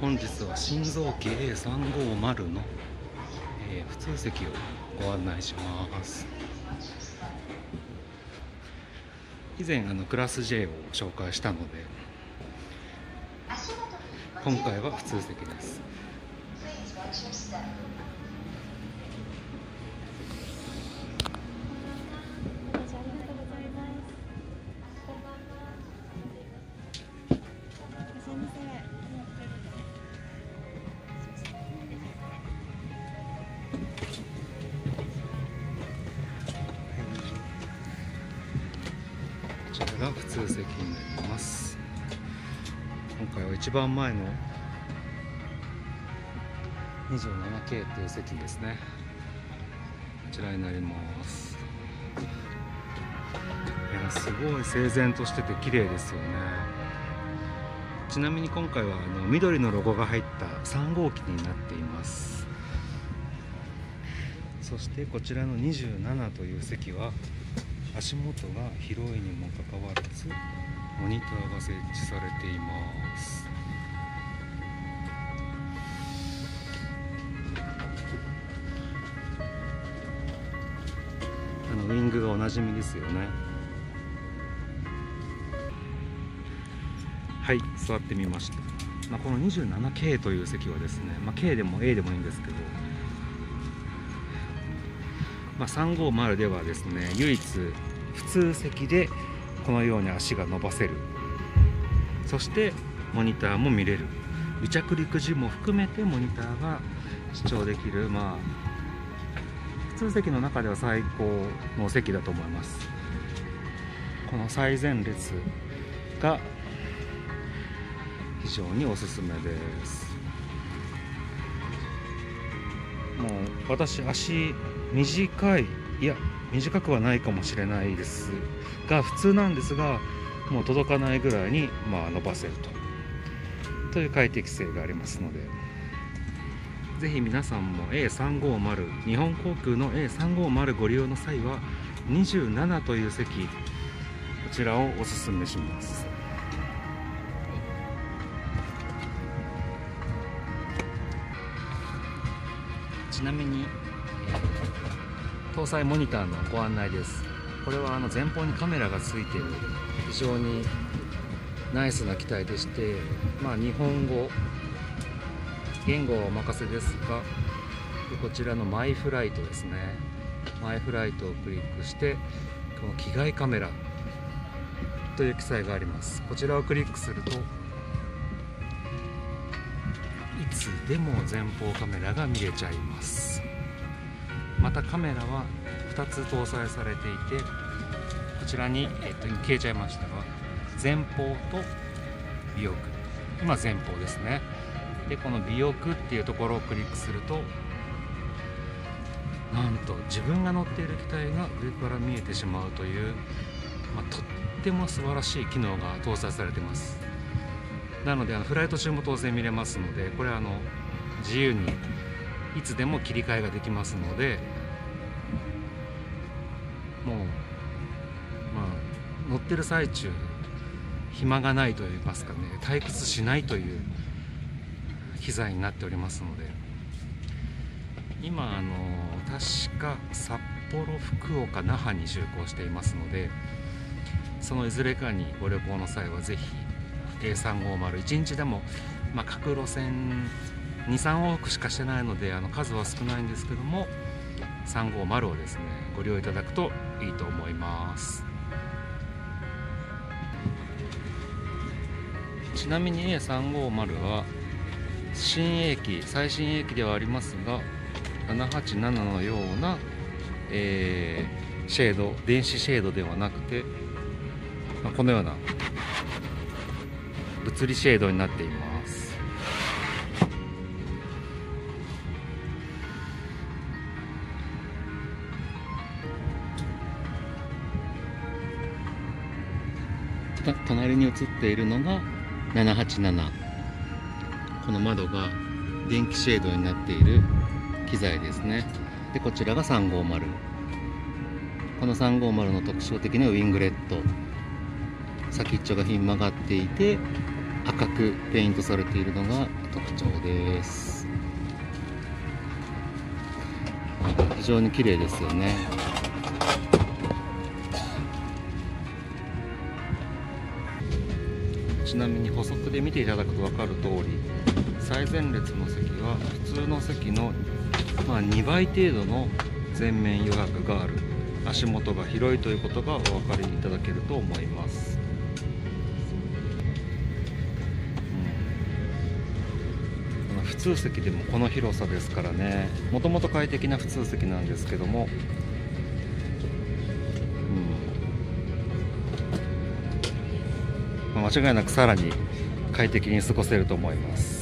本日は心臓機 A350 の、えー普通席をご案内します。以前あのクラス J を紹介したので今回は普通席です。こちらが普通席になります。今回は一番前の 27K っていう席ですね。こちらになります。いやすごい整然としてて綺麗ですよね。ちなみに今回はあの緑のロゴが入った3号機になっています。そしてこちらの27という席は足元が広いにもかかわらずモニターが設置されています。あのウイングがおなじみですよね。はい座ってみました、まあ、この 27K という席はですね、まあ、K でも A でもいいんですけどまあ、350ではですね唯一普通席でこのように足が伸ばせる。そしてモニターも見れる。離着陸時も含めてモニターが視聴できる。まあ普通席の中では最高の席だと思います。この最前列が非常におすすめです。もう私足短い。いや短くはないかもしれないですが普通なんですがもう届かないぐらいに、まあ、伸ばせると。という快適性がありますので。ぜひ皆さんも A350 日本航空の A350 ご利用の際は27という席こちらをおすすめします。ちなみに、え搭載モニターのご案内です。これはあの前方にカメラがついている非常にナイスな機体でして、まあ、日本語言語はお任せですがこちらのマイフライトですね。マイフライトをクリックしてこの機外カメラという記載があります。こちらをクリックするといつでも前方カメラが見れちゃいます。またカメラは2つ搭載されていてこちらに、えっと、消えちゃいましたが前方と尾翼。今前方ですね。でこの尾翼っていうところをクリックするとなんと自分が乗っている機体が上から見えてしまうという、まあ、とっても素晴らしい機能が搭載されてます。なのであのフライト中も当然見れますのでこれはあの自由にいつでも切り替えができますのでもうまあ乗ってる最中暇がないといいますかね退屈しないという機材になっておりますので今あの確か札幌福岡那覇に就航していますのでそのいずれかにご旅行の際はぜひ A350 日でも、まあ、各路線23往復しかしてないのであの数は少ないんですけども350をですねご利用いただくといいと思います。ちなみに A350 は新鋭機最新鋭機ではありますが787のような、えーシェード電子シェードではなくて、まあこのような物理シェードになっています。た隣に映っているのが787この窓が電気シェードになっている機材ですね。でこちらが350この350の特徴的なウィングレット。先っちょがひん曲がっていて赤くペイントされているのが特徴です。非常に綺麗ですよね。ちなみに補足で見ていただくと分かる通り最前列の席は普通の席の、まあ、2倍程度の前面余白がある。足元が広いということがお分かりいただけると思います、普通席でもこの広さですからね。もともと快適な普通席なんですけども、うん。間違いなくさらに快適に過ごせると思います。